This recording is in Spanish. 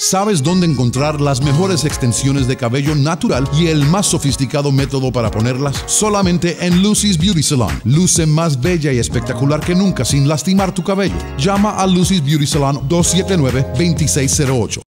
¿Sabes dónde encontrar las mejores extensiones de cabello natural y el más sofisticado método para ponerlas? Solamente en Lucy's Beauty Salon. Luce más bella y espectacular que nunca sin lastimar tu cabello. Llama a Lucy's Beauty Salon 279-2608